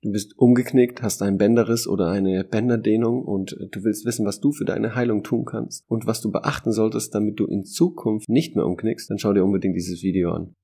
Du bist umgeknickt, hast einen Bänderriss oder eine Bänderdehnung und du willst wissen, was du für deine Heilung tun kannst und was du beachten solltest, damit du in Zukunft nicht mehr umknickst, dann schau dir unbedingt dieses Video an.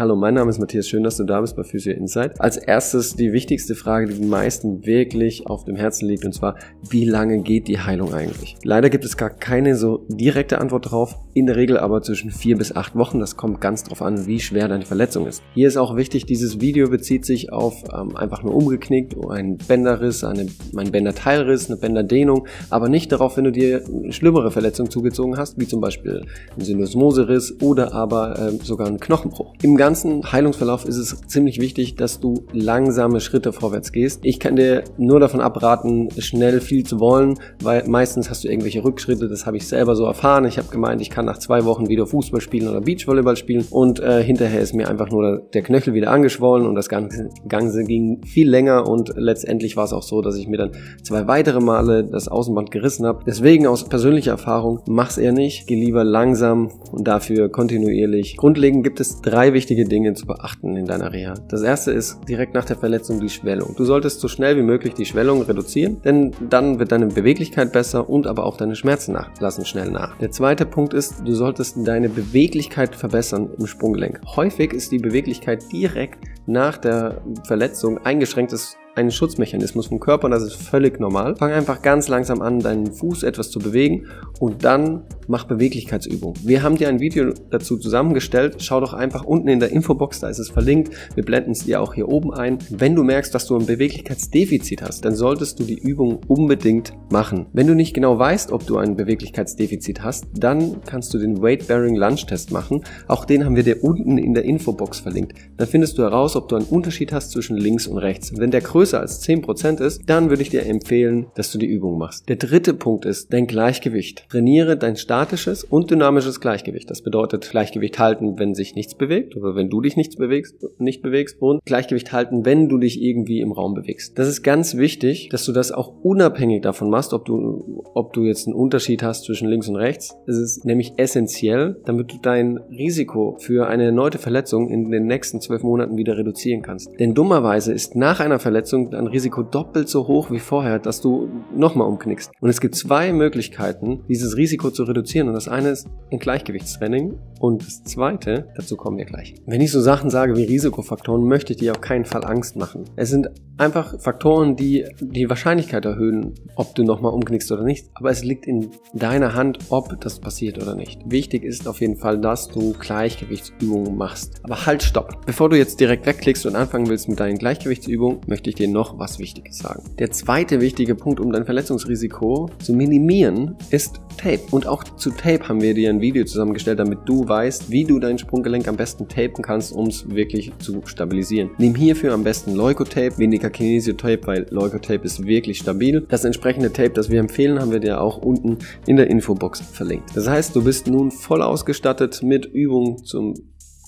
Hallo, mein Name ist Matthias. Schön, dass du da bist bei Physio Insight. Als erstes die wichtigste Frage, die den meisten wirklich auf dem Herzen liegt, und zwar, wie lange geht die Heilung eigentlich? Leider gibt es gar keine so direkte Antwort drauf. In der Regel aber zwischen vier bis acht Wochen. Das kommt ganz drauf an, wie schwer deine Verletzung ist. Hier ist auch wichtig, dieses Video bezieht sich auf ähm, einfach nur umgeknickt, ein Bänderriss, eine, ein Bänderteilriss, eine Bänderdehnung, aber nicht darauf, wenn du dir schlimmere Verletzungen zugezogen hast, wie zum Beispiel ein Syndesmoseriss oder aber äh, sogar ein Knochenbruch. Im ganzen Heilungsverlauf ist es ziemlich wichtig, dass du langsame Schritte vorwärts gehst. Ich kann dir nur davon abraten, schnell viel zu wollen, weil meistens hast du irgendwelche Rückschritte. Das habe ich selber so erfahren. Ich habe gemeint, ich kann nach zwei Wochen wieder Fußball spielen oder Beachvolleyball spielen und äh, hinterher ist mir einfach nur der Knöchel wieder angeschwollen und das Ganze, Ganze ging viel länger und letztendlich war es auch so, dass ich mir dann zwei weitere Male das Außenband gerissen habe. Deswegen aus persönlicher Erfahrung, mach's eher nicht. Geh lieber langsam und dafür kontinuierlich. Grundlegend gibt es drei wichtige wichtige Dinge zu beachten in deiner Reha. Das erste ist direkt nach der Verletzung die Schwellung. Du solltest so schnell wie möglich die Schwellung reduzieren, denn dann wird deine Beweglichkeit besser und aber auch deine Schmerzen lassen schnell nach. Der zweite Punkt ist, du solltest deine Beweglichkeit verbessern im Sprunggelenk. Häufig ist die Beweglichkeit direkt nach der Verletzung eingeschränktes ein Schutzmechanismus vom Körper und das ist völlig normal. Fang einfach ganz langsam an, deinen Fuß etwas zu bewegen und dann mach Beweglichkeitsübungen. Wir haben dir ein Video dazu zusammengestellt. Schau doch einfach unten in der Infobox, da ist es verlinkt. Wir blenden es dir auch hier oben ein. Wenn du merkst, dass du ein Beweglichkeitsdefizit hast, dann solltest du die Übung unbedingt machen. Wenn du nicht genau weißt, ob du ein Beweglichkeitsdefizit hast, dann kannst du den Weight Bearing Lunge Test machen. Auch den haben wir dir unten in der Infobox verlinkt. Dann findest du heraus, ob du einen Unterschied hast zwischen links und rechts. Wenn der größer als 10% ist, dann würde ich dir empfehlen, dass du die Übung machst. Der dritte Punkt ist dein Gleichgewicht. Trainiere dein statisches und dynamisches Gleichgewicht. Das bedeutet Gleichgewicht halten, wenn sich nichts bewegt oder wenn du dich nichts bewegst, nicht bewegst und Gleichgewicht halten, wenn du dich irgendwie im Raum bewegst. Das ist ganz wichtig, dass du das auch unabhängig davon machst, ob du, ob du jetzt einen Unterschied hast zwischen links und rechts. Es ist nämlich essentiell, damit du dein Risiko für eine erneute Verletzung in den nächsten zwölf Monaten wieder reduzieren kannst. Denn dummerweise ist nach einer Verletzung Verletzung ein Risiko doppelt so hoch wie vorher, dass du nochmal umknickst. Und es gibt zwei Möglichkeiten, dieses Risiko zu reduzieren. Und das eine ist ein Gleichgewichtstraining. Und das zweite, dazu kommen wir gleich. Wenn ich so Sachen sage wie Risikofaktoren, möchte ich dir auf keinen Fall Angst machen. Es sind einfach Faktoren, die die Wahrscheinlichkeit erhöhen, ob du nochmal umknickst oder nicht. Aber es liegt in deiner Hand, ob das passiert oder nicht. Wichtig ist auf jeden Fall, dass du Gleichgewichtsübungen machst. Aber halt, stopp. Bevor du jetzt direkt wegklickst und anfangen willst mit deinen Gleichgewichtsübungen, möchte ich dir noch was Wichtiges sagen. Der zweite wichtige Punkt, um dein Verletzungsrisiko zu minimieren, ist Tape. Und auch zu Tape haben wir dir ein Video zusammengestellt, damit du weißt, wie du dein Sprunggelenk am besten tapen kannst, um es wirklich zu stabilisieren. Nimm hierfür am besten Leukotape, weniger Kinesiotape, weil Leukotape ist wirklich stabil. Das entsprechende Tape, das wir empfehlen, haben wir dir auch unten in der Infobox verlinkt. Das heißt, du bist nun voll ausgestattet mit Übungen zum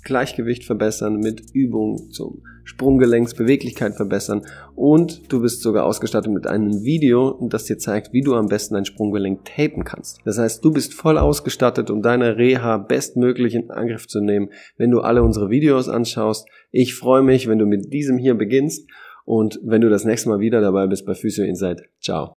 Gleichgewicht verbessern, mit Übungen zum Sprunggelenksbeweglichkeit verbessern und du bist sogar ausgestattet mit einem Video, das dir zeigt, wie du am besten dein Sprunggelenk tapen kannst. Das heißt, du bist voll ausgestattet, um deine Reha bestmöglich in Angriff zu nehmen, wenn du alle unsere Videos anschaust. Ich freue mich, wenn du mit diesem hier beginnst und wenn du das nächste Mal wieder dabei bist bei Physio Insight. Ciao.